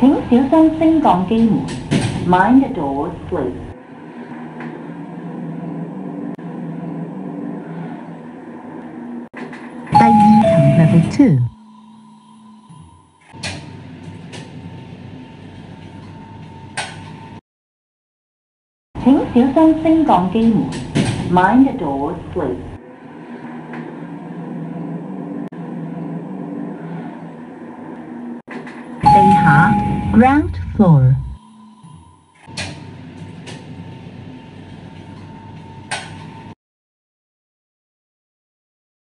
請小心升降機門，Mind the doors, please. 第二層 Level Two。請小心升降機門，Mind the doors, please. Asia, ground floor.